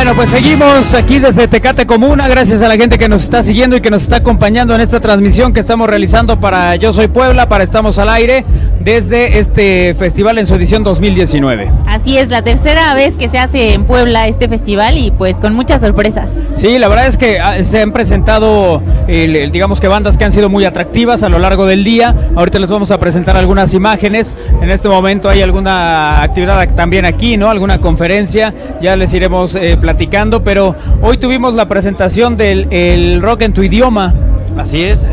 Bueno, pues seguimos aquí desde Tecate Comuna, gracias a la gente que nos está siguiendo y que nos está acompañando en esta transmisión que estamos realizando para Yo Soy Puebla, para Estamos al Aire, desde este festival en su edición 2019. Así es, la tercera vez que se hace en Puebla este festival y pues con muchas sorpresas. Sí, la verdad es que ah, se han presentado, digamos que bandas que han sido muy atractivas a lo largo del día. Ahorita les vamos a presentar algunas imágenes. En este momento hay alguna actividad también aquí, ¿no? Alguna conferencia. Ya les iremos eh, platicando, pero hoy tuvimos la presentación del el rock en tu idioma. Así es.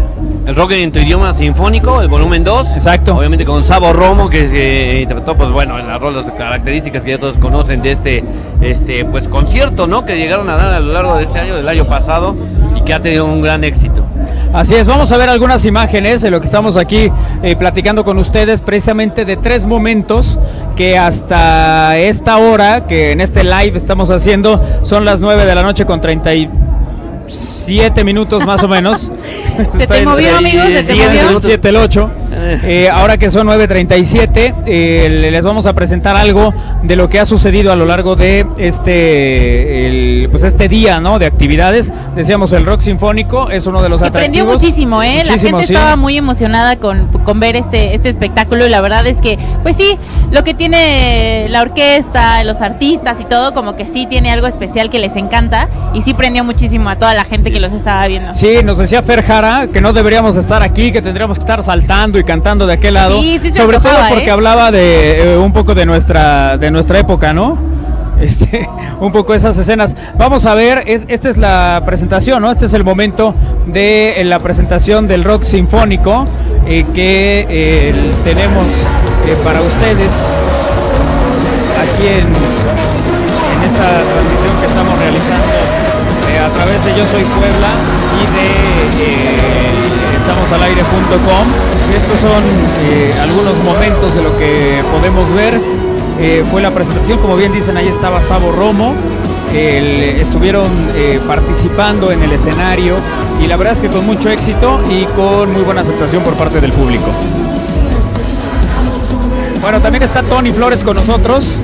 El rock en tu idioma sinfónico, el volumen 2. Exacto. Obviamente con Sabo Romo, que se interpretó, pues bueno, en las rolas características que ya todos conocen de este, este pues concierto, ¿no? Que llegaron a dar a lo largo de este año, del año pasado, y que ha tenido un gran éxito. Así es, vamos a ver algunas imágenes de lo que estamos aquí eh, platicando con ustedes, precisamente de tres momentos que hasta esta hora, que en este live estamos haciendo, son las 9 de la noche con 37 minutos más o menos. Se te movió, amigos, se te Siete, movió. el 7, el 8. Eh, ahora que son 9.37, eh, le- les vamos a presentar algo de lo que ha sucedido a lo largo de este, el- pues este día ¿no? de actividades. Decíamos, el rock sinfónico es uno de los atractivos. muchísimo, ¿eh? la gente sí. estaba muy emocionada con, con ver este, este espectáculo y la verdad es que, pues sí, lo que tiene la orquesta, los artistas y todo, como que sí tiene algo especial que les encanta y sí prendió muchísimo a toda la gente que los estaba viendo. Sí, nos decía Fer Jara que no deberíamos estar aquí, que tendríamos que estar saltando y cantando de aquel lado. Sí, sí se Sobre todo porque ¿eh? hablaba de eh, un poco de nuestra, de nuestra época, ¿no? Este, un poco esas escenas. Vamos a ver, es- esta es la presentación, ¿no? Este es el momento de eh, la presentación del rock sinfónico eh, que tenemos para ustedes aquí en, en esta transmisión que estamos realizando a través de Yo Soy Puebla y de estamosalaire.com. Estos son eh, algunos momentos de lo que podemos ver. Eh, fue la presentación, como bien dicen, ahí estaba Sabo Romo. Estuvieron eh, participando en el escenario y la verdad es que con mucho éxito y con muy buena aceptación por parte del público. Bueno, también está Tony Flores con nosotros,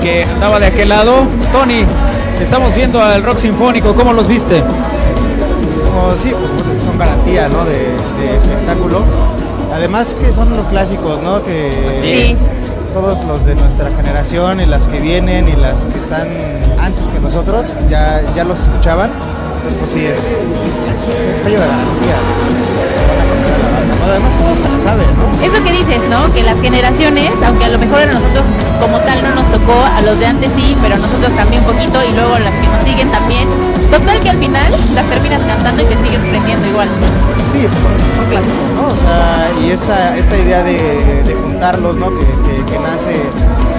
que andaba de aquel lado. Tony, estamos viendo al rock sinfónico, ¿cómo los viste? Sí, pues son garantía, ¿no? De, de espectáculo. Además que son los clásicos, ¿no? Que Sí. todos los de nuestra generación y las que vienen y las que están antes que nosotros ya, ya los escuchaban. Entonces pues sí, es, es sello de garantía. Además todos se la saben, ¿no? Eso que dices, ¿no? Que las generaciones, aunque a lo mejor a nosotros como tal no nos tocó, a los de antes sí, pero a nosotros también un poquito y luego las que nos siguen también. Total que al final las terminas cantando y te sigues prendiendo igual. Sí, pues son, son clásicos, ¿no? O sea, y esta, esta idea de, de juntarlos, ¿no? Que, que- que nace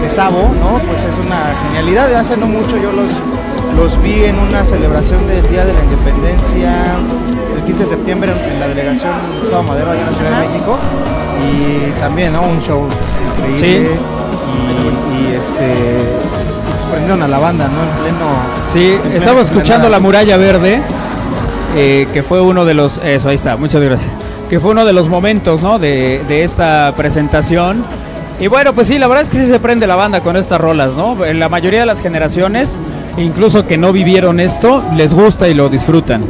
de Sabo, ¿no? Pues es una genialidad. De hace no mucho yo los, los vi en una celebración del Día de la Independencia, el 15 de septiembre, en, la delegación Gustavo Madero, allá en la Ciudad de México. Y también, ¿no? Un show increíble. Y, y, este. Pues, prendieron a la banda, ¿no? En pleno. Sí, en estamos escuchando La. Muralla Verde, eh, que fue uno de los... Eso, ahí está, muchas gracias. Que fue uno de los momentos, ¿no? De, de esta presentación. Y bueno, pues sí, la verdad es que sí se prende la banda con estas rolas, ¿no? En la mayoría de las generaciones, incluso que no vivieron esto, les gusta y lo disfrutan.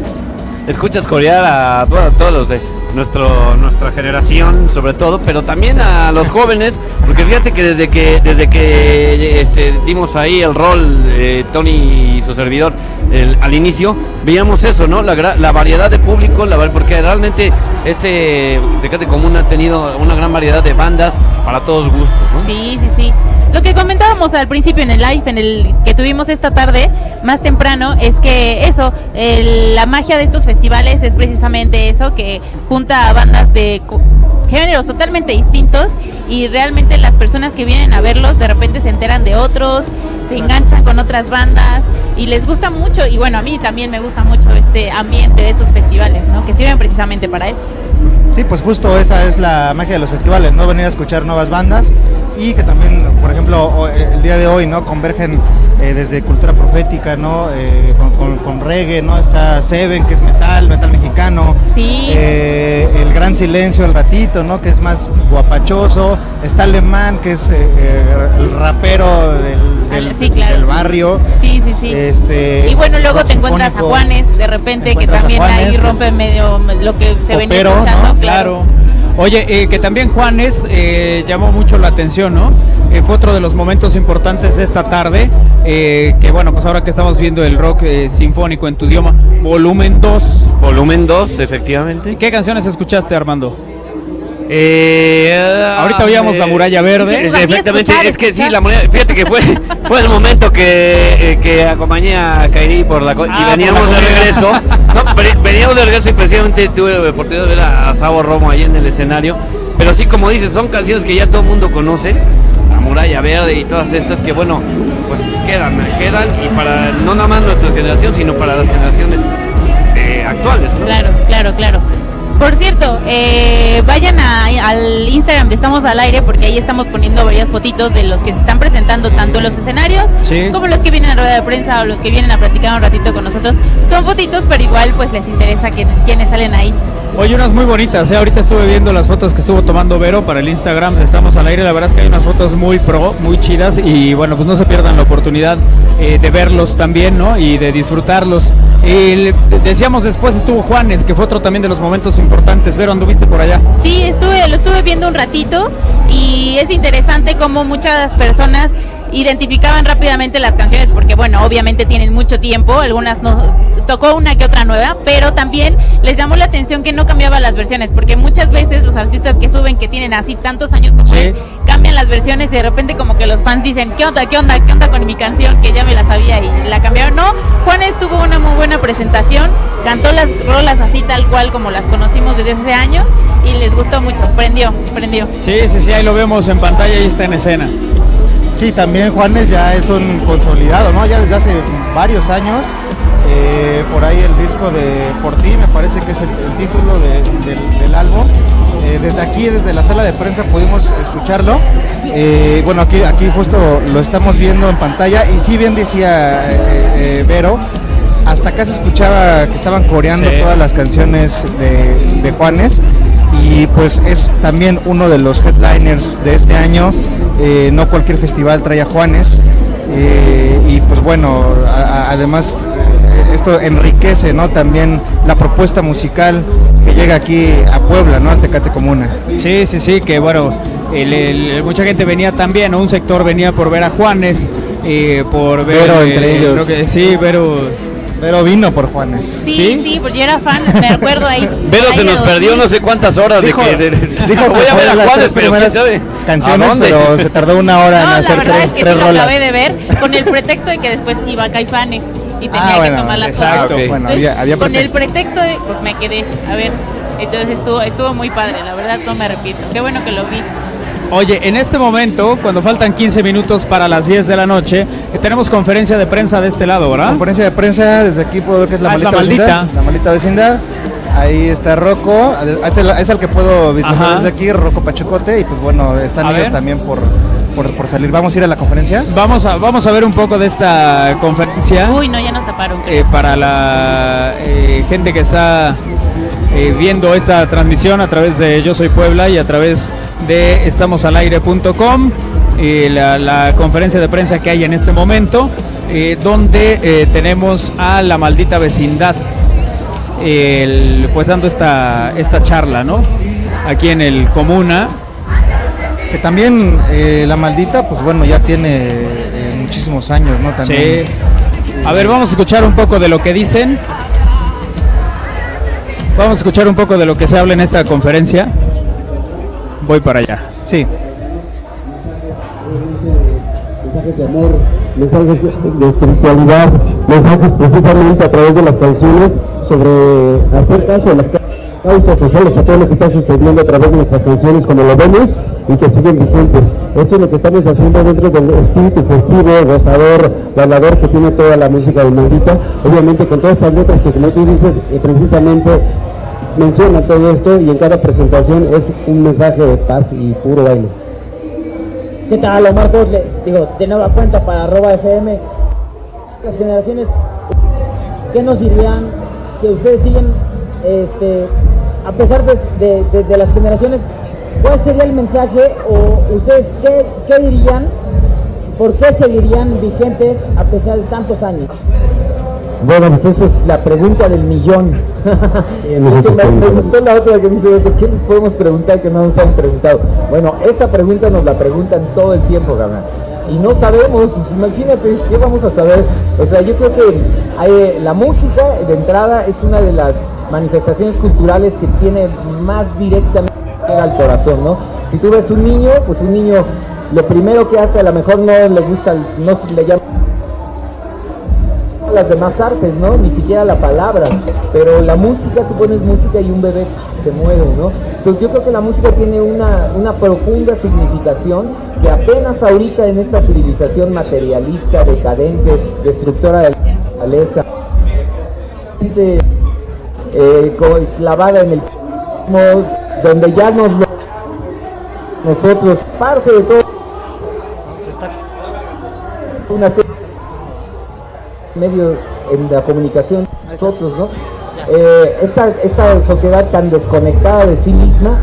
Escuchas corear a todos, a todos los de nuestro, nuestra generación, sobre todo, pero también a los jóvenes, porque fíjate que desde que desde que este, dimos ahí el rol, eh, Tony y su servidor, al inicio, veíamos eso, ¿no? La, la variedad de público, la, porque realmente este Decate Común ha tenido una gran variedad de bandas para todos gustos, ¿no? Sí, sí, sí. Lo que comentábamos al principio en el live, en el que tuvimos esta tarde, más temprano, es que eso, el- la magia de estos festivales es precisamente eso, que junta a bandas de géneros totalmente distintos y realmente las personas que vienen a verlos de repente se enteran de otros, se enganchan con otras bandas y les gusta mucho y bueno, a mí también me gusta mucho este ambiente de estos festivales, ¿no? Que sirven precisamente para esto. Sí, pues justo esa es la magia de los festivales, ¿no? Venir a escuchar nuevas bandas y que también, por ejemplo, eh, el día de hoy, ¿no? Convergen eh, desde cultura profética, ¿no? Eh, con, con- con reggae, ¿no? Está Seven, que es metal, metal mexicano. Sí. Eh, el Gran Silencio, el ratito, ¿no? Que es más guapachoso. Está Alemán, que es el rapero del, del, Sí, claro. del barrio. Sí, sí, sí. Este, y bueno, luego te encuentras a sinfónico. Juanes de repente, que a también Juanes, ahí pues, rompe medio lo que se venía escuchando, ¿no? claro. Claro. Oye, eh, que también Juanes eh, llamó mucho la atención, ¿no? Eh, fue otro de los momentos importantes de esta tarde, eh, que bueno, pues ahora que estamos viendo el rock eh, sinfónico en tu idioma, volumen 2. Volumen 2, efectivamente. ¿Qué canciones escuchaste, Armando? Eh, Ahorita oíamos La Muralla Verde. Pues Es- efectivamente, escuchar, es que sí, la muralla, fíjate que fue, fue el momento que, eh, que acompañé a Kairi por la co- Ah, y por veníamos la de regreso. No, veníamos de regreso y precisamente tuve la oportunidad de ver a, a Sabo Romo ahí en el escenario. Pero sí, como dices, son canciones que ya todo el mundo conoce. La Muralla Verde y todas estas que, bueno, pues quedan, quedan y para no nada más nuestra generación, sino para las generaciones eh, actuales, ¿no? Claro, claro, claro. Por cierto, eh, vayan a- al Instagram de Estamos al Aire porque ahí estamos poniendo varias fotitos de los que se están presentando tanto en los escenarios Sí. como los que vienen a rueda de prensa o los que vienen a platicar un ratito con nosotros. Son fotitos, pero igual pues les interesa que quienes salen ahí. Oye, unas muy bonitas, ¿eh? ahorita estuve viendo las fotos que estuvo tomando Vero para el Instagram, estamos al aire, la verdad es que hay unas fotos muy pro, muy chidas y bueno, pues no se pierdan la oportunidad eh, de verlos también, ¿no? Y de disfrutarlos. Decíamos después estuvo Juanes, que fue otro también de los momentos importantes. Vero, ¿anduviste por allá? Sí, estuve, lo estuve viendo un ratito y es interesante cómo muchas personas identificaban rápidamente las canciones porque bueno, obviamente tienen mucho tiempo, algunas no tocó una que otra nueva, pero también les llamó la atención que no cambiaba las versiones, porque muchas veces los artistas que suben que tienen así tantos años como Sí. él, cambian las versiones y de repente como que los fans dicen, "¿Qué onda? ¿Qué onda? ¿Qué onda con mi canción que ya me la sabía y la cambiaron?" No, Juanes tuvo una muy buena presentación, cantó las rolas así tal cual como las conocimos desde hace años y les gustó mucho, prendió, prendió. Sí, sí, sí, ahí lo vemos en pantalla y está en escena. Sí, también Juanes ya es un consolidado, ¿no? Ya desde hace varios años. Eh, por ahí el disco de Por ti, me parece que es el, el título de- del, del álbum. Eh, desde aquí, desde la sala de prensa, pudimos escucharlo. Eh, bueno, aquí, aquí justo lo estamos viendo en pantalla. Y si bien decía Vero, hasta acá se escuchaba que estaban coreando Sí. todas las canciones de, de Juanes. Y pues es también uno de los headliners de este año. Eh, no cualquier festival trae a Juanes. Eh, y pues bueno, a- a- además esto enriquece ¿no? también la propuesta musical que llega aquí a Puebla, ¿no? al Tecate Comuna. Sí, sí, sí, que bueno, el- el- mucha gente venía también, ¿no? un sector venía por ver a Juanes, eh, por ver... Vero, eh, entre ellos. creo que- sí, Vero... Pero vino por Juanes. Sí, ¿Sí? sí, porque yo era fan, me acuerdo ahí. Vero se nos perdió 2000. no sé cuántas horas Dijo, de que... de- de- dijo voy a ver a Juanes, pero quién sabe. canciones, pero se tardó una hora en No, la hacer verdad tres, es que tres sí lo rolas. acabé de ver con el pretexto de que después iba a Caifanes y tenía Ah, que bueno, tomar las exacto. fotos. Ok. Bueno, Entonces, había, había con el pretexto. de, pues me quedé, a ver, entonces estuvo, estuvo muy padre, la verdad no me arrepiento. Qué bueno que lo vi. Oye, en este momento, cuando faltan 15 minutos para las 10 de la noche, eh, tenemos conferencia de prensa de este lado, ¿verdad? Conferencia de prensa, desde aquí puedo ver que es la Ah, es la maldita vecindad. La maldita vecindad. Ahí está Rocco, es el, es el que puedo vislumbrar Ajá. desde aquí, Rocco Pachucote, y pues bueno, están A ellos ver. también por, por, por salir. ¿Vamos a ir a la conferencia? Vamos a, vamos a ver un poco de esta conferencia. Uy, no, ya nos taparon. eh, para la eh, gente que está eh, viendo esta transmisión a través de Yo Soy Puebla y a través de estamosalaire.com, eh, la, la conferencia de prensa que hay en este momento, eh, donde eh, tenemos a la maldita vecindad, el- pues dando esta, esta charla, ¿no? Aquí en el Comuna. Que también eh, la maldita, pues bueno, ya tiene eh, muchísimos años, ¿no? Sí. También. A ver, vamos a escuchar un poco de lo que dicen. Vamos a escuchar un poco de lo que se habla en esta conferencia. Voy para allá. Sí. mensajes de amor, mensajes de espiritualidad, mensajes precisamente a través de las canciones sobre hacer caso a las causas sociales, a todo lo que está sucediendo a través de nuestras canciones, como lo vemos, y que siguen vigentes. Eso es lo que estamos haciendo dentro del espíritu festivo, gozador, bailador que tiene toda la música de Maldita, obviamente con todas estas letras que como tú dices, eh, precisamente mencionan todo esto y en cada presentación es un mensaje de paz y puro baile. ¿Qué tal, Omar Cotle? Digo, de nueva cuenta para arroba FM. Las generaciones, ¿qué nos dirían que ustedes siguen, este, a pesar de, de- de- de las generaciones, cuál sería el mensaje o ustedes qué, qué dirían ¿por qué seguirían vigentes a pesar de tantos años? Bueno, pues eso es la pregunta del millón. me, me, gustó la otra que dice, ¿por qué les podemos preguntar que no nos han preguntado? Bueno, esa pregunta nos la preguntan todo el tiempo, Gabriel y no sabemos, pues imagínate, ¿qué vamos a saber? O sea, yo creo que hay, la música de entrada es una de las manifestaciones culturales que tiene más directamente al corazón, ¿no? Si tú ves un niño, pues un niño lo primero que hace a lo mejor no le gusta, no se le llama las demás artes, ¿no? Ni siquiera la palabra, pero la música, tú pones música y un bebé se mueve, ¿no? Entonces yo creo que la música tiene una, una profunda significación que apenas ahorita en esta civilización materialista, decadente, destructora de la naturaleza, eh, clavada en el donde ya nos nosotros parte de todo una serie medio en la comunicación nosotros, ¿no? Eh, esta, esta sociedad tan desconectada de sí misma,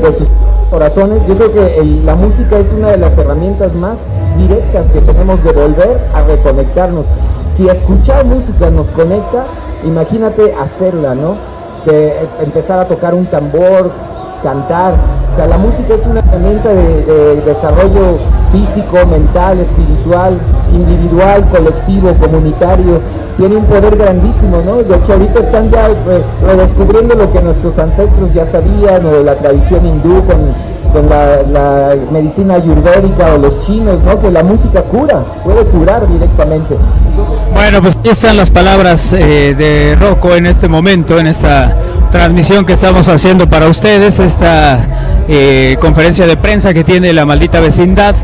de sus corazones, yo creo que la música es una de las herramientas más directas que tenemos de volver a reconectarnos. Si escuchar música nos conecta, imagínate hacerla, ¿no? De empezar a tocar un tambor, cantar. O sea, la música es una herramienta de desarrollo físico, mental, espiritual, individual, colectivo, comunitario, tiene un poder grandísimo, ¿no? De hecho, ahorita están ya eh, redescubriendo lo que nuestros ancestros ya sabían, o la tradición hindú con, la, medicina ayurvédica o los chinos, ¿no? Que la música cura, puede curar directamente. Bueno, pues aquí están las palabras eh, de Rocco en este momento, en esta transmisión que estamos haciendo para ustedes, esta eh, conferencia de prensa que tiene la maldita vecindad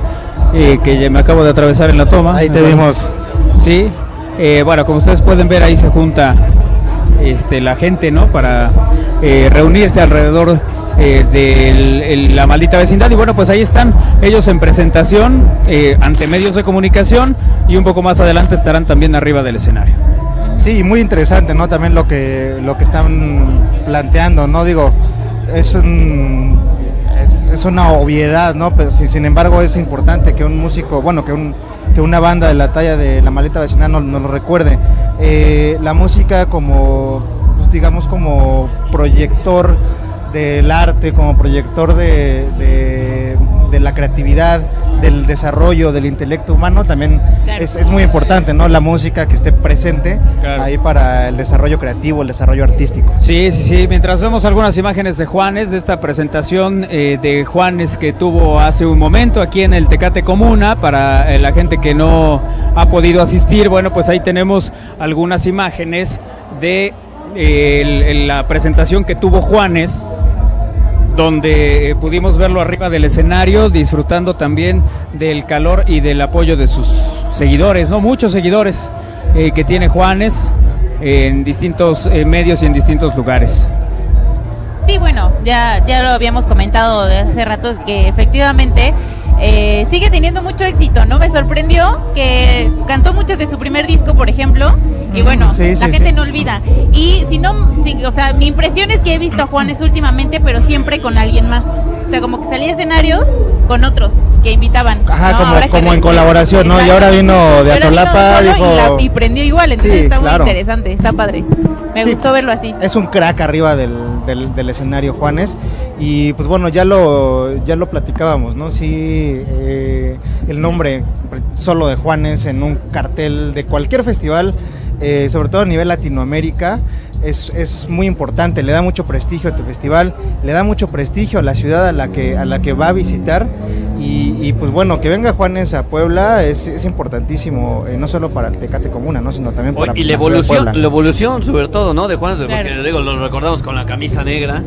que me acabo de atravesar en la toma. Ahí te vimos. Sí, eh, bueno, como ustedes pueden ver, ahí se junta este, la gente, ¿no? Para eh, reunirse alrededor eh, de la maldita vecindad. Y bueno, pues ahí están ellos en presentación ante medios de comunicación y un poco más adelante estarán también arriba del escenario. Sí, muy interesante, ¿no? También lo que, lo que están planteando, ¿no? Digo, es un es una obviedad, ¿no? Pero sin, embargo es importante que un músico, bueno, que, un, que una banda de la talla de La Maleta Vecina nos, lo recuerde. Eh, la música como, pues digamos, como proyector del arte, como proyector de, de la creatividad, del desarrollo del intelecto humano también es, muy importante, ¿no? La música que esté presente ahí para el desarrollo creativo, el desarrollo artístico. Sí, sí, sí. Mientras vemos algunas imágenes de Juanes, de esta presentación eh, de Juanes que tuvo hace un momento aquí en el Tecate Comuna, para eh, la gente que no ha podido asistir, bueno, pues ahí tenemos algunas imágenes de la presentación que tuvo Juanes donde eh, pudimos verlo arriba del escenario, disfrutando también del calor y del apoyo de sus seguidores, ¿no? Muchos seguidores eh, que tiene Juanes en distintos eh, medios y en distintos lugares. Sí, bueno, ya, ya lo habíamos comentado hace rato que efectivamente eh, sigue teniendo mucho éxito, ¿no? Me sorprendió que cantó muchas de su primer disco, por ejemplo, y bueno, la gente no olvida. Y si no, o sea, mi impresión es que he visto a Juanes últimamente, pero siempre con alguien más. O sea, como que salía a escenarios con otros que invitaban. Ajá, como, en colaboración, ¿no? Y ahora vino de Azolapa, dijo... y, prendió igual, entonces está muy interesante, está padre. Me gustó verlo así. Es un crack arriba del, del, escenario, Juanes. Y pues bueno, ya lo, ya lo platicábamos, ¿no? Sí, eh, el nombre solo de Juanes en un cartel de cualquier festival, eh, sobre todo a nivel Latinoamérica, es, es, muy importante, le da mucho prestigio a tu festival, le da mucho prestigio a la ciudad a la que, a la que va a visitar. Y, pues bueno, que venga Juanes a Puebla es, es importantísimo, eh, no solo para el Tecate Comuna, ¿no? sino también para Y la, evolución, la evolución sobre todo, ¿no? De Juanes, porque digo, lo recordamos con la camisa negra,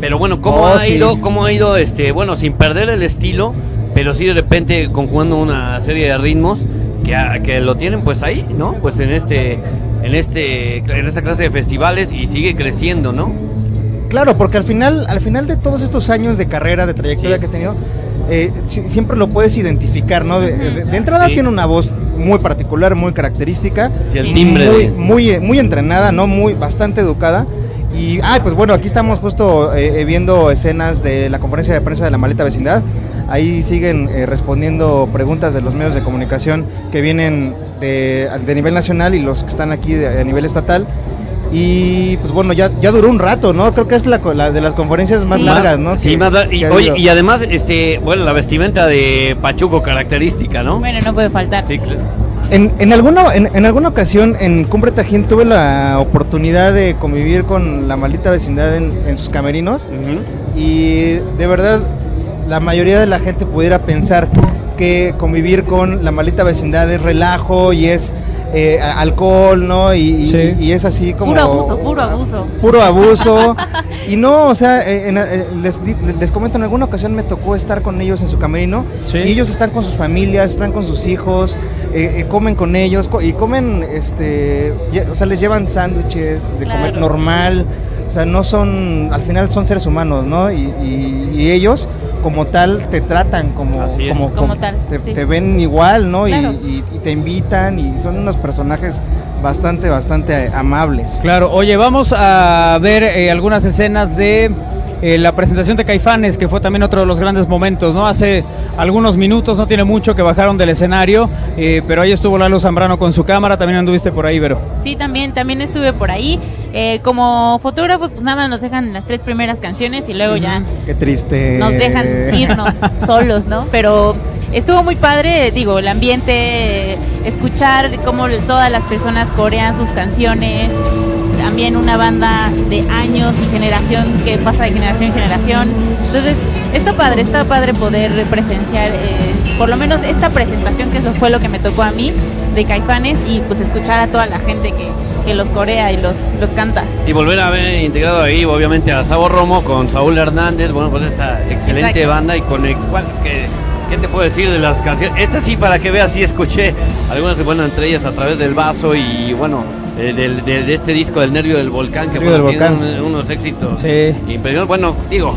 pero bueno, cómo oh, ha ido, cómo ha ido, este, bueno, sin perder el estilo, pero sí de repente conjugando una serie de ritmos que, que lo tienen pues ahí, ¿no? Pues en este en, este, en esta clase de festivales y sigue creciendo, ¿no? Claro, porque al final, al final de todos estos años de carrera, de trayectoria que ha tenido, eh, siempre lo puedes identificar, ¿no? De, entrada tiene una voz muy particular, muy característica. el timbre. Muy, muy, entrenada, ¿no? Muy, bastante educada. Y, ay, pues bueno, aquí estamos justo eh, eh, viendo escenas de la conferencia de prensa de la maleta vecindad Ahí siguen eh, respondiendo preguntas de los medios de comunicación que vienen de, de nivel nacional y los que están aquí de- a nivel estatal. Y pues bueno, ya, ya duró un rato, ¿no? Creo que es la, de las conferencias más Sí. largas, ¿no? Sí, Que- más lar- y, oye, y además, este, bueno, la vestimenta de Pachuco característica, ¿no? Bueno, no puede faltar. Sí, claro. En, en, alguna, en, en alguna ocasión en Cumbre Tajín tuve la oportunidad de convivir con la maldita vecindad en, en sus camerinos Ujú. y de verdad la mayoría de la gente pudiera pensar que convivir con la maldita vecindad es relajo y es eh, alcohol, ¿no? Y, y- Sí. y es así como... Puro abuso, puro abuso. Puro abuso. y no, o sea, eh, en- eh, les, les comento, en alguna ocasión me tocó estar con ellos en su camerino. Sí. Y ellos están con sus familias, están con sus hijos, eh, eh, comen con ellos co- y comen, este, o sea, les llevan sándwiches de comer normal. O sea, no son, al final son seres humanos, ¿no? Y, y- y ellos como tal te tratan como, Así es. como, Como tal, te, sí. te ven igual, ¿no? Y- Claro. Y, y te invitan y son unos personajes bastante, bastante amables. Claro, oye, vamos a ver eh, algunas escenas de eh, la presentación de Caifanes, que fue también otro de los grandes momentos, ¿no? Hace algunos minutos, no tiene mucho que bajaron del escenario, eh, pero ahí estuvo Lalo Zambrano con su cámara, también anduviste por ahí, Vero. Sí, también, también estuve por ahí. Eh, como fotógrafos, pues nada, nos dejan las tres primeras canciones y luego ya Qué triste. nos dejan irnos solos, ¿no? Pero estuvo muy padre, digo, el ambiente, escuchar cómo todas las personas corean sus canciones, también una banda de años y generación que pasa de generación en generación. Entonces, está padre, está padre poder presenciar eh, por lo menos esta presentación, que eso fue lo que me tocó a mí, de Caifanes, y pues escuchar a toda la gente que, que los corea y los, los canta. Y volver a ver integrado ahí, obviamente, a Sabo Romo con Saúl Hernández, bueno, pues esta excelente Exacto. banda y con el cual, que, ¿qué te puedo decir de las canciones? Esta sí, para que veas, sí escuché algunas, bueno, entre ellas a través del vaso y, bueno, eh, del- de, de este disco del Nervio del Volcán, que del bueno, tiene Volcán. un- unos éxitos Sí. impresionantes. Bueno, digo,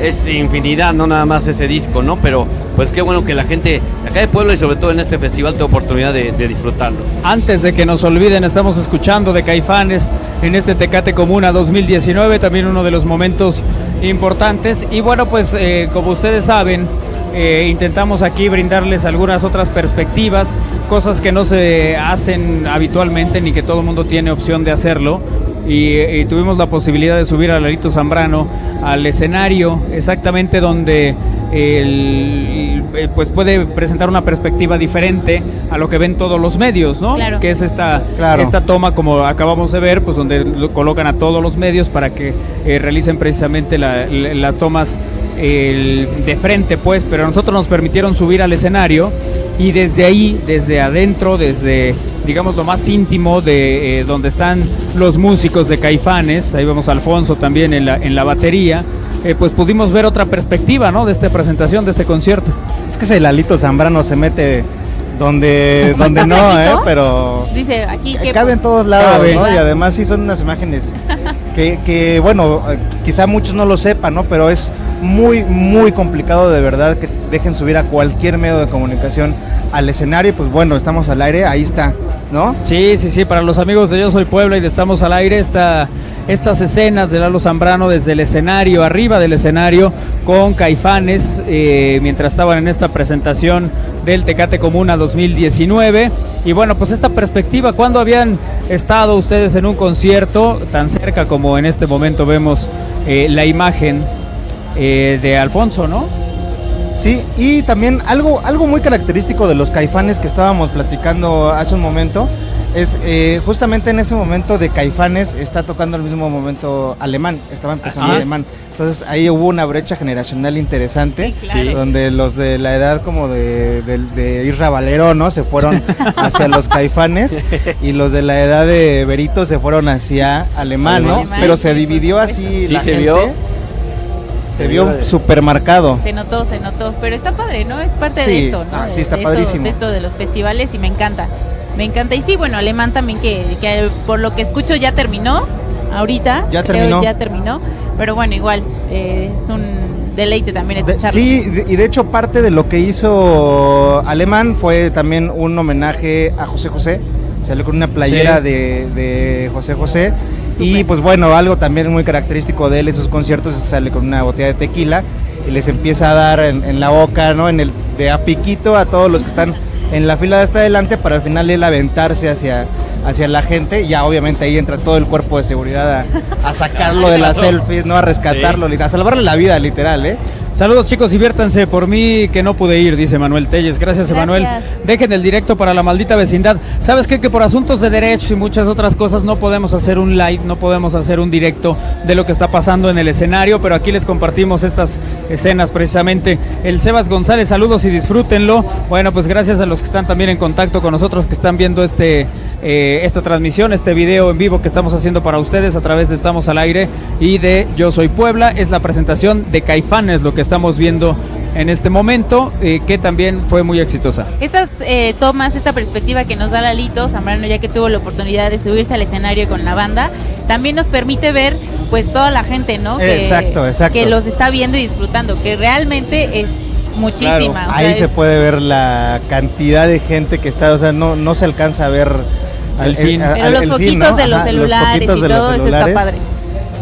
es infinidad, no nada más ese disco, ¿no? Pero pues qué bueno que la gente acá de Puebla y sobre todo en este festival tenga oportunidad de, disfrutarlo. Antes de que nos olviden, estamos escuchando de Caifanes en este Tecate Comuna 2019, también uno de los momentos importantes. Y bueno, pues eh, como ustedes saben, eh, intentamos aquí brindarles algunas otras perspectivas, cosas que no se hacen habitualmente ni que todo el mundo tiene opción de hacerlo. Y, y tuvimos la posibilidad de subir a Larito Zambrano al escenario, exactamente donde el- eh, pues puede presentar una perspectiva diferente a lo que ven todos los medios, ¿no? Claro. Que es esta, Claro. esta toma, como acabamos de ver, pues donde lo colocan a todos los medios para que eh, realicen precisamente la- la- las tomas el- de frente, pues, pero a nosotros nos permitieron subir al escenario y desde ahí, desde adentro, desde, digamos, lo más íntimo de eh, donde están los músicos de Caifanes, ahí vemos a Alfonso también en la, en la batería, eh, pues pudimos ver otra perspectiva, ¿no? De esta presentación, de este concierto. Es que ese Lalito Zambrano se mete donde, Como donde no, ¿eh? Pero Dice aquí que cabe en todos lados, Cabe. ¿no? Y además sí son unas imágenes que, que, bueno, quizá muchos no lo sepan, ¿no? Pero es muy, muy complicado de verdad que dejen subir a cualquier medio de comunicación al escenario. y, Pues bueno, estamos al aire, ahí está, ¿no? Sí, sí, sí, para los amigos de Yo Soy Puebla y de Estamos al Aire, esta, estas escenas de Lalo Zambrano desde el escenario, arriba del escenario, con Caifanes, eh, mientras estaban en esta presentación del Tecate Comuna 2019. Y bueno, pues esta perspectiva, ¿cuándo habían estado ustedes en un concierto tan cerca como en este momento vemos eh, la imagen eh, de Alfonso, ¿no? Sí, y también algo, algo muy característico de los caifanes que estábamos platicando hace un momento es eh, justamente en ese momento de caifanes está tocando al mismo momento alemán, estaba empezando Así es. alemán. Entonces ahí hubo una brecha generacional interesante, Sí, claro. donde los de la edad como de, de, de Isra Valero, ¿no? Se fueron hacia los caifanes y los de la edad de Berito se fueron hacia alemán, ¿no? Alemán, Pero sí, se dividió así Sí, la se gente. vio. Se vio súper marcado. Se notó, se notó, pero está padre, ¿no? Es parte Sí, de esto, ¿no? ah, sí, De- está de esto- padrísimo. de esto de los festivales y me encanta. Me encanta. Y sí, bueno, Alemán también que, que por lo que escucho ya terminó, ahorita. Ya creo, terminó. Ya terminó, pero bueno, igual, eh, es un deleite también De- escucharlo. sí, de- y de hecho parte de lo que hizo Alemán fue también un homenaje a José José. Salió con una playera Sí. de, de José José. Y pues bueno, algo también muy característico de él en sus conciertos es que sale con una botella de tequila. y les empieza a dar en, en la boca, ¿no? En el, de a piquito a todos los que están en la fila de hasta adelante para al final él aventarse hacia, hacia la gente y ya obviamente ahí entra todo el cuerpo de seguridad a, a sacarlo de las selfies, ¿no? A rescatarlo, a salvarle la vida, literal, ¿eh? Saludos chicos, diviértanse por mí que no pude ir, dice Manuel Telles. Gracias, Emanuel. Dejen el directo para la maldita vecindad. ¿Sabes qué? Que por asuntos de derecho y muchas otras cosas no podemos hacer un live, no podemos hacer un directo de lo que está pasando en el escenario, pero aquí les compartimos estas escenas precisamente. El Sebas González, saludos y disfrútenlo. Bueno, pues gracias a los que están también en contacto con nosotros, que están viendo este eh, esta transmisión, este video en vivo que estamos haciendo para ustedes a través de Estamos al Aire y de Yo Soy Puebla. Es la presentación de Caifanes, lo que estamos viendo en este momento, eh, que también fue muy exitosa. Estas eh, tomas, esta perspectiva que nos da Lalito Zambrano, ya que tuvo la oportunidad de subirse al escenario con la banda, también nos permite ver pues toda la gente, ¿no? Que, Exacto, exacto. Que los está viendo y disfrutando, que realmente es muchísima. sea, Ahí es- se puede ver la cantidad de gente que está, o sea, no, no se alcanza a ver El fin. Pero los foquitos de los celulares y todo eso está padre.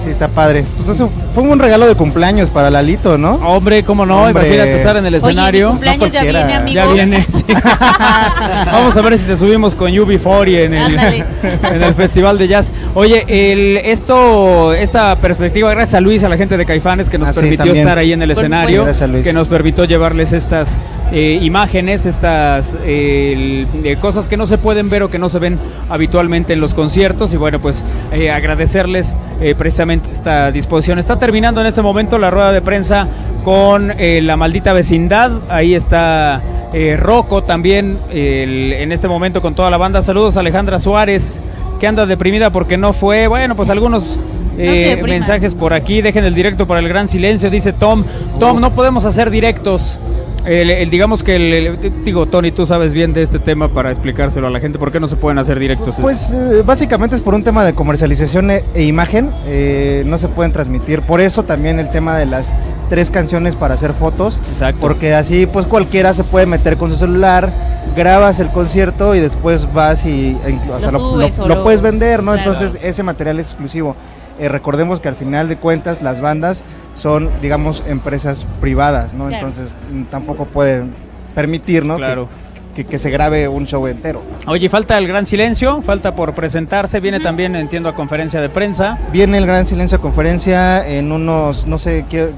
Sí, está padre. Pues eso fue un regalo de cumpleaños para Lalito, ¿no? Hombre, cómo no, Hombre. imagínate estar en el Oye, mi escenario. cumpleaños ya cualquiera. viene, amigo. Ya viene, sí. Vamos a ver si te subimos con UB40 en el, Ándale. en el Festival de Jazz. Oye, el, esto, esta perspectiva, gracias a Luis, a la gente de Caifanes que nos Ah, permitió estar ahí en el Por escenario, supuesto. Gracias a Luis. que nos permitió llevarles estas eh, imágenes, estas eh, el- cosas que no se pueden ver o que no se ven habitualmente en los conciertos. Y bueno, pues eh, agradecerles eh, precisamente esta disposición. Está terminando en este momento la rueda de prensa con eh, la maldita vecindad. Ahí está eh, Rocco también el- en este momento con toda la banda. Saludos a Alejandra Suárez, que anda deprimida porque no fue. Bueno, pues algunos eh, mensajes por aquí. Dejen el directo para el gran silencio, dice Tom. Tom, no podemos hacer directos. El- el- digamos que, el, el- digo, Tony, tú sabes bien de este tema para explicárselo a la gente. ¿Por qué no se pueden hacer directos? Pues eh, básicamente es por un tema de comercialización e, e imagen, eh, no se pueden transmitir. Por eso también el tema de las tres canciones para hacer fotos, Exacto. porque así pues cualquiera se puede meter con su celular, grabas el concierto y después vas y e hasta Lo puedes vender, ¿no? Claro. Entonces ese material es exclusivo. Eh, recordemos que al final de cuentas las bandas son, digamos, empresas privadas, ¿no? Claro. Entonces mm, tampoco pueden permitir, ¿no? Claro. Que, que- que se grabe un show entero. Oye, falta el gran silencio, falta por presentarse. Viene también, entiendo, a conferencia de prensa. Viene el Gran Silencio a conferencia en unos, no sé, qué,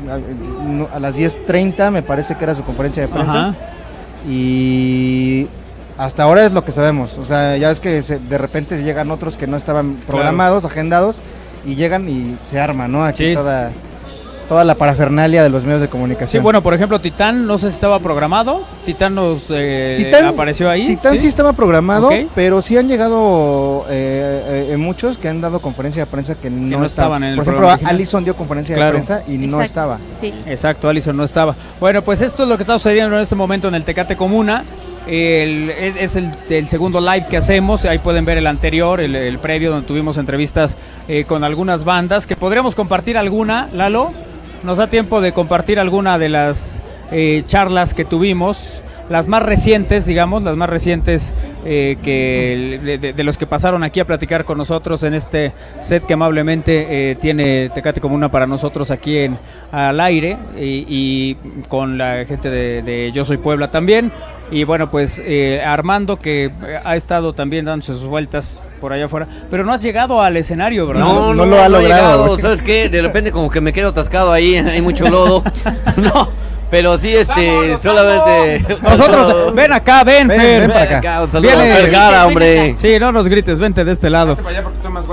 a, a las 10.30 me parece que era su conferencia de prensa. Ajá. Y hasta ahora es lo que sabemos. O sea, ya ves que se- de repente llegan otros que no estaban programados, agendados, y llegan y se arma, ¿no? Aquí Sí. toda, toda la parafernalia de los medios de Sí, comunicación. bueno, por ejemplo, Titán, no sé si estaba programado. Titán nos eh, Titán- apareció ahí. Titán sí, estaba programado, pero sí han llegado eh, eh, muchos que han dado conferencia de prensa que no, no estaban en el Por programa ejemplo, original. Allison dio conferencia Claro. de prensa y no Exacto, estaba. Sí. Exacto, Alison no estaba. Bueno, pues esto es lo que está sucediendo en este momento en el Tecate Comuna. Es el, segundo live que hacemos. Ahí pueden ver el anterior, el, previo, donde tuvimos entrevistas eh, con algunas bandas. Que podríamos compartir alguna, Lalo. Nos da tiempo de compartir alguna de las eh, charlas que tuvimos. Las más recientes, digamos, las más recientes eh, que de, los que pasaron aquí a platicar con nosotros en este set que amablemente eh, tiene Tecate Comuna para nosotros aquí en al aire y, con la gente de Yo Soy Puebla también. Y bueno, pues eh, Armando que eh, ha estado también dándose sus vueltas por allá afuera, pero no has llegado al escenario, ¿verdad? No, no lo ha logrado. llegado, ¿Sabes qué? De repente como que me quedo atascado ahí, hay mucho lodo. No, pero sí, este, solamente... Nosotros, ven acá, ven, Ven, Fer. ven para acá. Un saludo Viene- a Fer Gara, Ven hombre. acá. Sí, no nos grites, vente de este lado.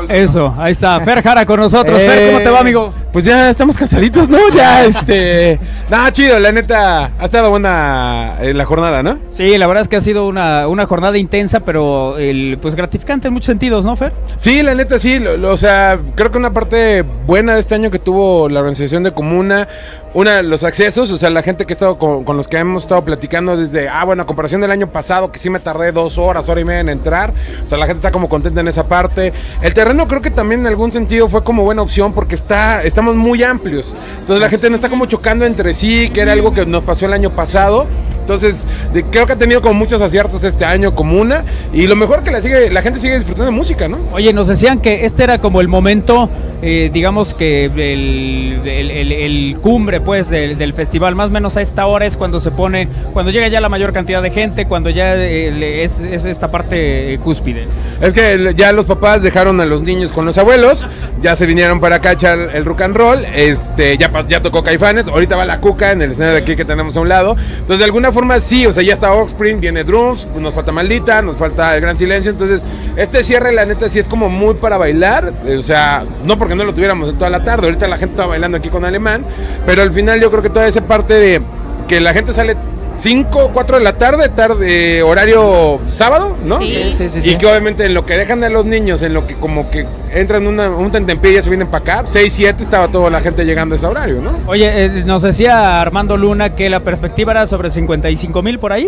Eso, ahí está. Fer Jara con nosotros. Fer, ¿cómo te va, amigo? Pues ya estamos cansaditos, ¿no? Ya, este. Nada, chido, la neta. Ha estado buena eh, la jornada, ¿no? Sí, la verdad es que ha sido una, una jornada intensa, pero el, pues gratificante en muchos sentidos, ¿no, Fer? Sí, la neta, sí. lo- lo- o sea, creo que una parte buena de este año que tuvo la organización de Comuna, una, los accesos, o sea, la gente que ha estado con, con los que hemos estado platicando desde, ah, bueno, a comparación del año pasado, que sí me tardé dos horas, hora y media en entrar. O sea, la gente está como contenta en esa parte. El terreno creo que también en algún sentido fue como buena opción porque está, estamos muy amplios. Entonces la gente no está como chocando entre sí, que era algo que nos pasó el año pasado. Entonces, de- creo que ha tenido como muchos aciertos este año Comuna y lo mejor que la sigue, la gente sigue disfrutando de música, ¿no? Oye, nos decían que este era como el momento, eh, digamos que el, el- el- el cumbre pues del, del festival, más o menos a esta hora es cuando se pone, cuando llega ya la mayor cantidad de gente, cuando ya eh, es, es esta parte eh, cúspide. Es que ya los papás dejaron a los niños con los abuelos, ya se vinieron para acá a echar el rock and roll, este, ya, ya tocó Caifanes, ahorita va la Cuca en el escenario de aquí que tenemos a un lado. Entonces, de alguna forma sí, o sea, ya está Oxspring, viene Drums, nos falta Maldita, nos falta El Gran Silencio, entonces este cierre la neta sí es como muy para bailar, eh, o sea, no porque no lo tuviéramos toda la tarde, ahorita la gente estaba bailando aquí con Alemán, pero al final yo creo que toda esa parte de que la gente sale 5, 4 de la tarde, tarde horario sábado, ¿no? Sí. Sí, sí, Y sí. que obviamente en lo que dejan a los niños, en lo que como que entran una, un tentempié y ya se vienen para acá, 6, 7 estaba toda la gente llegando a ese horario, ¿no? Oye, eh, nos decía Armando Luna que la perspectiva era sobre 55 mil por ahí.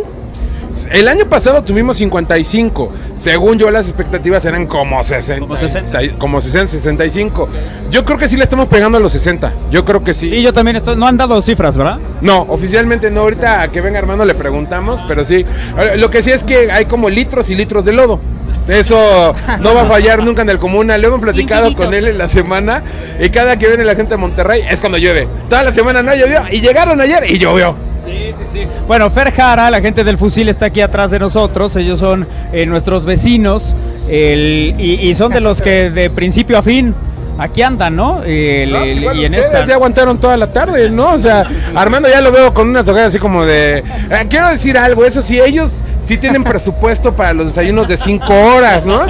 El año pasado tuvimos 55. Según yo, las expectativas eran como 60. Como 60. y- Como 60, 65. Yo creo que sí le estamos pegando a los 60. Yo creo que sí. Sí, yo también estoy, no han dado cifras, ¿verdad? No, oficialmente no. Ahorita que venga Armando le preguntamos, pero sí. Lo que sí es que hay como litros y litros de lodo. Eso no va a fallar nunca en el comuna. Lo hemos platicado Infinito. con él en la semana. Y cada que viene la gente de Monterrey es cuando llueve. Toda la semana no llovió. Y llegaron ayer y llovió. Sí, sí, sí. Bueno, Fer Jara, la gente del fusil está aquí atrás de nosotros. Ellos son eh, nuestros vecinos el- y, y son de los que de principio a fin aquí andan, ¿no? Igual y en esta. ya aguantaron toda la tarde, ¿no? O sea, Armando ya lo veo con unas ojeras así como de... eh, quiero decir algo, eso sí, ellos sí tienen presupuesto para los desayunos de 5 horas, ¿no?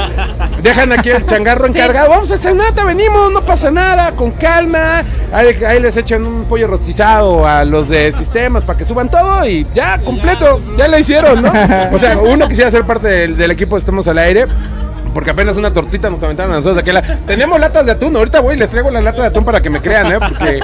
Dejan aquí el changarro encargado, vamos a cenar, te venimos, no pasa nada, con calma. Ahí, ahí les echan un pollo rostizado a los de sistemas para que suban todo y ya, completo, ya lo hicieron, ¿no? O sea, uno quisiera ser parte del, del equipo de Estamos al Aire. Porque apenas una tortita nos aventaron a nosotros. Tenemos latas de atún. Ahorita voy y les traigo la lata de atún para que me crean, ¿eh? Porque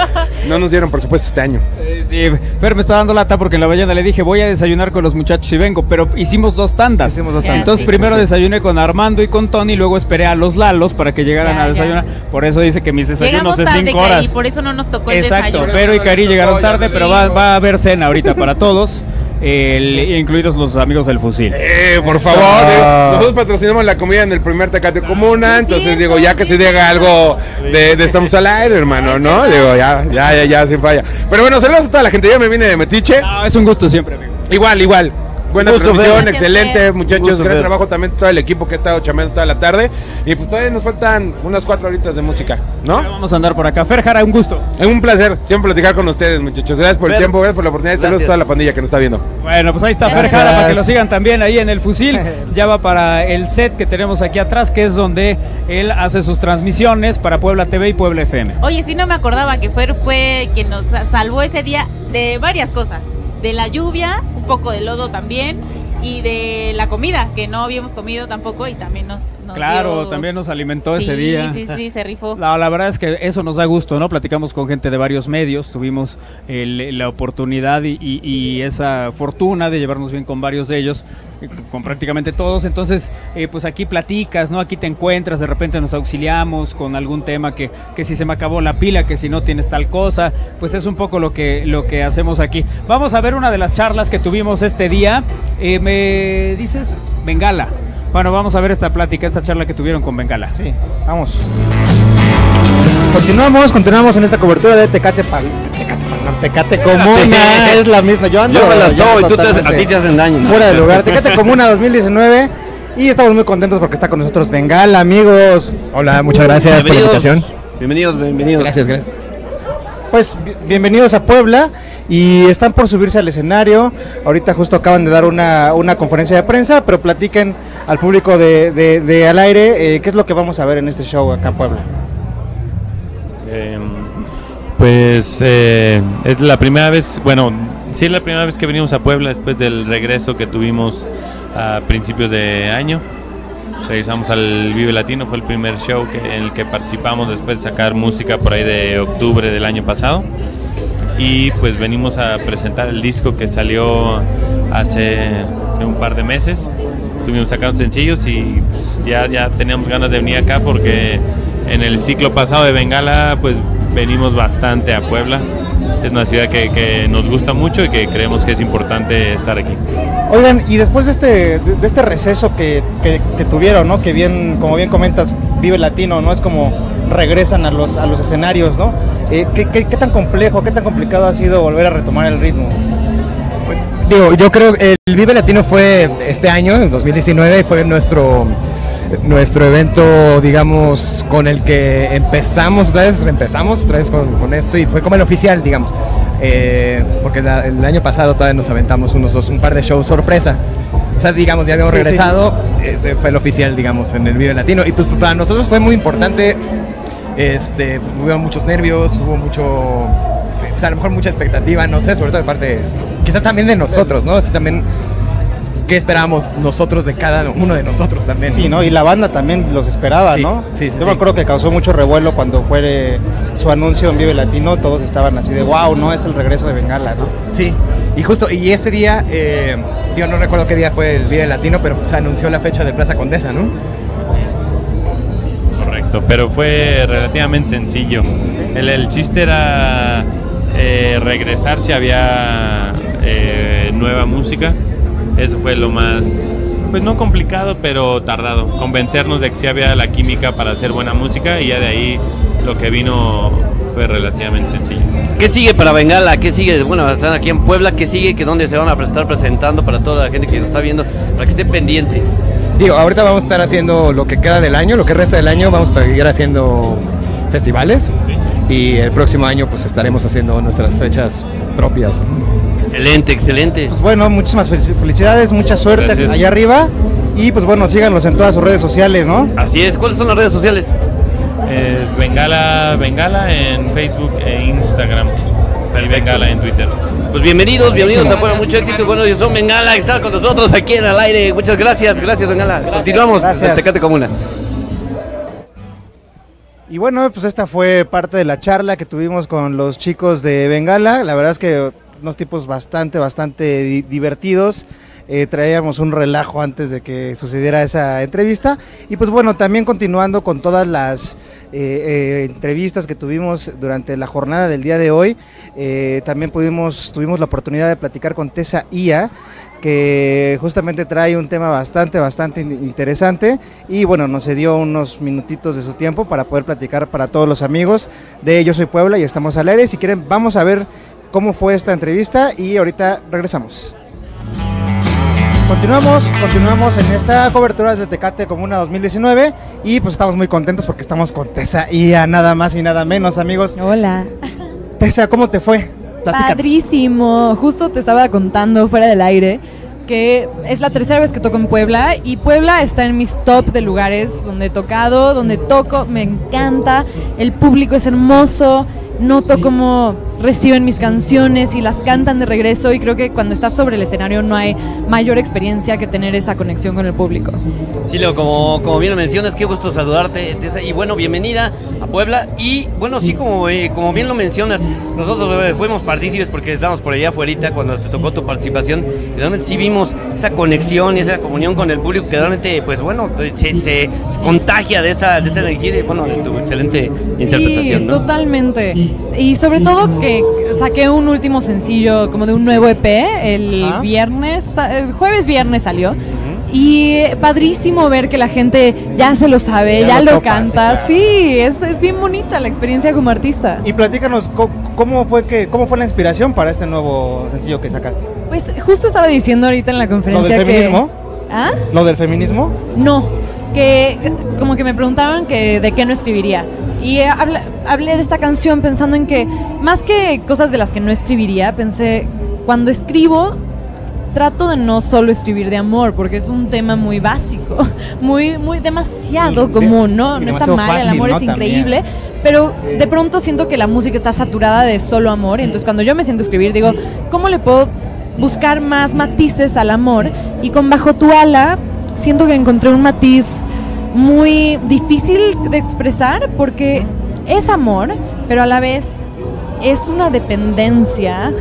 no nos dieron presupuesto este año. Eh, Sí, Fer me está dando lata porque en la mañana le dije voy a desayunar con los muchachos y vengo, pero hicimos dos tandas. Hicimos dos tandas. Entonces Sí, primero sí, sí. desayuné con Armando y con Tony, luego esperé a los Lalos para que llegaran Ya, a ya. desayunar. Por eso dice que mis desayunos Llegamos de tarde, 5 Cari, horas. por eso no nos tocó el Exacto, desayuno. pero y Cari llegaron tarde, pero va, va a haber cena ahorita para todos, el- incluidos los amigos del fusil. Eh, por Eso. favor. digo, nosotros patrocinamos la comida en el primer Tecate Comuna. Entonces, digo, ya que se diga algo de, de Estamos al Aire, hermano, ¿no? Digo, ya, ya, ya, ya, sin falla. Pero bueno, saludos a toda la gente. Yo me vine de Metiche. No, es un gusto siempre, amigo. Igual, igual. Buena transmisión, Fer. excelente, Gracias, muchachos. Gran Fer. trabajo también todo el equipo que ha estado chameando toda la tarde. Y pues todavía nos faltan unas cuatro horitas de música, ¿no? Vamos a andar por acá. Fer Jara, un gusto. Es un placer siempre platicar con ustedes, muchachos. Gracias por el Fer. tiempo, gracias por la oportunidad. Saludos a toda la pandilla que nos está viendo. Bueno, pues ahí está Fer Gracias. Jara para que lo sigan también ahí en el fusil. Ya va para el set que tenemos aquí atrás, que es donde él hace sus transmisiones para Puebla TV y Puebla FM. Oye, sí no me acordaba que Fer fue quien nos salvó ese día de varias cosas. De la lluvia, un poco de lodo también, y de la comida, que no habíamos comido tampoco y también nos, nos Claro, dio- también nos alimentó ese día. Sí, sí, se rifó. La, la verdad es que eso nos da gusto, ¿no? Platicamos con gente de varios medios, tuvimos el- la oportunidad y, y- y esa fortuna de llevarnos bien con varios de ellos, eh, con prácticamente todos. Entonces, eh, pues aquí platicas, ¿no? Aquí te encuentras, de repente nos auxiliamos con algún tema que, que si se me acabó la pila, que si no tienes tal cosa, pues es un poco lo que, lo que hacemos aquí. Vamos a ver una de las charlas que tuvimos este día. Eh, ¿Me dices? Bengala. Bueno, vamos a ver esta plática, esta charla que tuvieron con Bengala. Sí, vamos. Continuamos, continuamos en esta cobertura de Tecate Pal. Tecate Pal, no, Tecate Comuna, es la misma. Yo ando. Yo me las doy, tú te, a ti te hacen daño. Fuera de lugar. Tecate Comuna 2019. Y estamos muy contentos porque está con nosotros Bengala, amigos. Hola, muchas gracias por la invitación. Bienvenidos, bienvenidos. Gracias, gracias. Pues bi- bienvenidos a Puebla y están por subirse al escenario. Ahorita justo acaban de dar una, una conferencia de prensa, pero platiquen al público de, al aire eh, qué es lo que vamos a ver en este show acá en Puebla. Eh, pues eh, es la primera vez, bueno, sí es la primera vez que venimos a Puebla después del regreso que tuvimos a principios de año. Regresamos al Vive Latino, fue el primer show en el que participamos después de sacar música por ahí de octubre del año pasado. Y pues venimos a presentar el disco que salió hace un par de meses. Tuvimos sacando sencillos y pues, ya, ya teníamos ganas de venir acá porque en el ciclo pasado de Bengala pues venimos bastante a Puebla. Es una ciudad que, que nos gusta mucho y que creemos que es importante estar aquí. Oigan, y después de este, de este receso que, que- tuvieron, ¿no? Que bien, como bien comentas, Vive Latino, ¿no? Es como regresan a los, a los escenarios, ¿no? Eh, ¿qué, qué, qué tan complejo, qué tan complicado ha sido volver a retomar el ritmo? Digo, yo creo que el Vive Latino fue este año, en 2019, fue nuestro nuestro evento, digamos, con el que empezamos otra vez, reempezamos otra vez con, con esto y fue como el oficial, digamos. Eh, porque la- el año pasado todavía nos aventamos unos dos, un par de shows sorpresa. O sea, digamos, ya habíamos Sí, sí. regresado, este fue el oficial, digamos, en el Vive Latino. Y pues para nosotros fue muy importante, este, hubo muchos nervios, hubo mucho, pues a lo mejor mucha expectativa, no sé, sobre todo de parte, quizás también de nosotros, ¿no? Este, también, ¿qué esperábamos nosotros de cada uno de nosotros también? Sí, ¿no? Y la banda también los esperaba, Sí, ¿no? sí, sí, Yo me acuerdo que causó mucho revuelo cuando fue eh, su anuncio en Vive Latino, todos estaban así de wow, ¿no? Es el regreso de Bengala, ¿no? Sí, y justo, y ese día, eh, yo no recuerdo qué día fue el Vive Latino, pero se anunció la fecha de Plaza Condesa, ¿no? Correcto, pero fue relativamente sencillo. El, el chiste era eh, regresar si había eh, nueva música. Eso fue lo más, pues no complicado, pero tardado. Convencernos de que sí había la química para hacer buena música y ya de ahí lo que vino fue relativamente sencillo. ¿Qué sigue para Bengala? ¿Qué sigue? Bueno, están aquí en Puebla. ¿Qué sigue? ¿Que dónde se van a estar presentando para toda la gente que nos está viendo? Para que esté pendiente. Digo, ahorita vamos a estar haciendo lo que queda del año, lo que resta del año, vamos a seguir haciendo festivales y el próximo año pues estaremos haciendo nuestras fechas propias. Excelente, excelente. Pues bueno, muchísimas felici- felicidades, mucha suerte Gracias. allá arriba. Y pues bueno, síganlos en todas sus redes sociales, ¿no? Así es. ¿Cuáles son las redes sociales? Es Bengala, Bengala en Facebook e Instagram. Y Bengala en Twitter. Pues bienvenidos, bienvenidos a Puebla, mucho éxito. Bueno, yo soy Bengala, que está con nosotros aquí en el aire. Muchas gracias, gracias Bengala. Continuamos Gracias. Tecate Comuna. Y bueno, pues esta fue parte de la charla que tuvimos con los chicos de Bengala. La verdad es que unos tipos bastante, bastante di- divertidos. Eh, traíamos un relajo antes de que sucediera esa entrevista. Y pues bueno, también continuando con todas las eh, eh, entrevistas que tuvimos durante la jornada del día de hoy, también pudimos, tuvimos la oportunidad de platicar con Tessa Ia, que justamente trae un tema bastante, bastante in- interesante y bueno, nos dio unos minutitos de su tiempo para poder platicar para todos los amigos de Yo Soy Puebla y estamos al aire. Si quieren, vamos a ver cómo fue esta entrevista y ahorita regresamos. Continuamos, continuamos en esta cobertura desde Tecate Comuna 2019 y pues estamos muy contentos porque estamos con Tessa Ia, nada más y nada menos, amigos. Hola. Tessa, ¿cómo te fue? Platícanos. Padrísimo. Justo te estaba contando fuera del aire que es la tercera vez que toco en Puebla y Puebla está en mis top de lugares donde he tocado, donde toco, me encanta, el público es hermoso, noto cómo reciben mis canciones y las cantan de regreso y creo que cuando estás sobre el escenario no hay mayor experiencia que tener esa conexión con el público. Sí, Leo, como, como bien lo mencionas, qué gusto saludarte. Y bueno, bienvenida a Puebla. Y bueno, sí, como, eh, como bien lo mencionas, nosotros eh, fuimos partícipes porque estábamos por allá afuera cuando te tocó tu participación. Y realmente sí vimos esa conexión y esa comunión con el público que realmente, pues bueno, eh, se, se contagia de esa, de esa energía y de, bueno, de tu excelente interpretación, Sí, ¿no? totalmente. Y sobre todo que saqué un último sencillo como de un nuevo EP el Ajá. viernes, el jueves viernes salió. Y padrísimo ver que la gente ya se lo sabe, Ya ya, lo lo, topa, sí, canta. claro. Sí, es, es bien bonita la experiencia como artista. Y platícanos cómo fue que cómo fue la inspiración para este nuevo sencillo que sacaste. Pues justo estaba diciendo ahorita en la ¿Lo conferencia del que... feminismo? ¿Ah? ¿Lo del feminismo? No, que como que me preguntaban que de qué no escribiría. Y eh, habla- hablé de esta canción pensando en que más que cosas de las que no escribiría, pensé, cuando escribo, trato de no solo escribir de amor, porque es un tema muy básico, muy, muy demasiado Y común, ¿no? No está mal, el fácil, amor ¿no? es increíble, pero de pronto siento que la música está saturada de solo amor, y entonces cuando yo me siento a escribir, digo, ¿cómo le puedo buscar más matices al amor? Y con Bajo tu ala, siento que encontré un matiz muy difícil de expresar, porque es amor, pero a la vez es una dependencia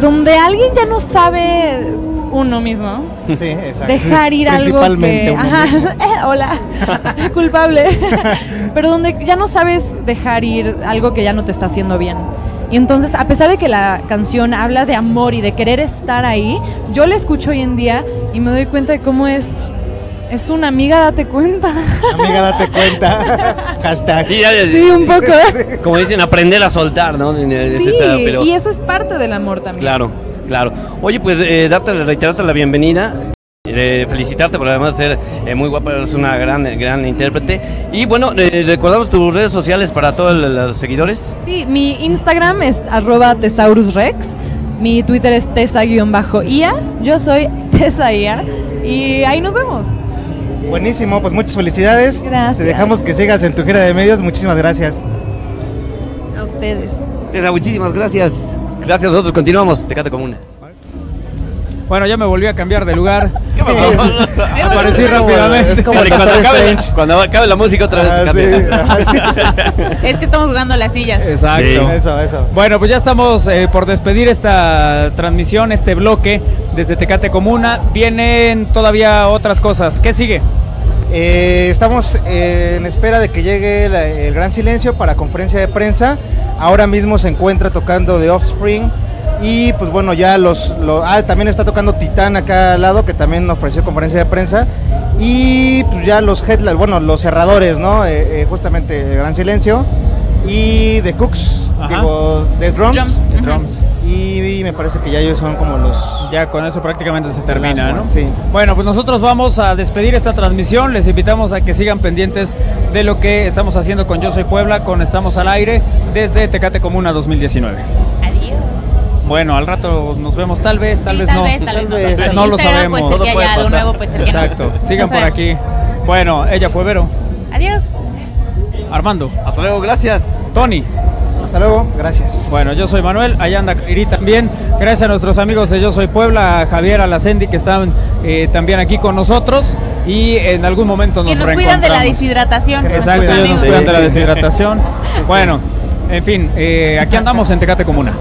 donde alguien ya no sabe uno mismo. Sí, exacto. Dejar ir algo que... Ajá, eh, hola, culpable. Pero donde ya no sabes dejar ir algo que ya no te está haciendo bien. Y entonces, a pesar de que la canción habla de amor y de querer estar ahí, yo la escucho hoy en día y me doy cuenta de cómo es... Es una amiga, date cuenta. Amiga, date cuenta. Hashtag. Sí, ya- Sí, un poco. Como dicen, aprender a soltar, ¿no? Es Sí, pero- y eso es parte del amor también. Claro, claro. Oye, pues eh, darte, reiterarte la bienvenida. eh, felicitarte por además ser eh, muy guapa, eres una gran, gran intérprete. Y bueno, eh, recordamos tus redes sociales para todos los seguidores. Sí, mi Instagram es arroba tesaurusrex, mi Twitter es tesa-ia, yo soy tesaia y ahí nos vemos. Buenísimo, pues muchas felicidades. Gracias. Te dejamos que sigas en tu gira de medios. Muchísimas gracias. A ustedes. Tessa, muchísimas gracias. Gracias a nosotros, continuamos. Tecate Comuna. Bueno, ya me volví a cambiar de lugar. ¿Qué pasó? Aparecí rápidamente. Es como cuando, acabe, cuando acabe la música otra vez. Ah, sí, ah, sí. Es que estamos jugando las sillas. Exacto. Sí. Eso, eso. Bueno, pues ya estamos eh, por despedir esta transmisión, este bloque desde Tecate Comuna. Vienen todavía otras cosas. ¿Qué sigue? Eh, estamos eh, en espera de que llegue la- el gran silencio para conferencia de prensa. Ahora mismo se encuentra tocando The Offspring. Y pues bueno, ya los, lo- ah, también está tocando Titán acá al lado, que también ofreció conferencia de prensa. Y pues ya los headlines, bueno, los cerradores, ¿no? Eh, eh, justamente Gran Silencio. Y The Cooks, Ajá. digo, The Drums. Drums. The Drums. Y, y me parece que ya ellos son como los... Ya con eso prácticamente se termina, ¿no? Sí. Bueno, pues nosotros vamos a despedir esta transmisión. Les invitamos a que sigan pendientes de lo que estamos haciendo con Yo Soy Puebla, con Estamos al Aire, desde Tecate Comuna 2019. Bueno, al rato nos vemos, tal vez, tal Sí, vez tal no. vez, tal vez no. vez, no lo sabemos. Pues Todo puede algo nuevo, pues no. Exacto, sigan No por aquí. Bueno, ella fue Vero, Adiós. Armando, Hasta luego, gracias. Tony. Hasta luego, gracias. Bueno, yo soy Manuel, allá anda Kairi también. Gracias a nuestros amigos de Yo Soy Puebla, a Javier, a la Cendi que están eh, también aquí con nosotros y en algún momento nos Que nos cuidan de la deshidratación. Exacto, ellos nos cuidan de la deshidratación. Bueno, en fin, eh, aquí andamos en Tecate Comuna.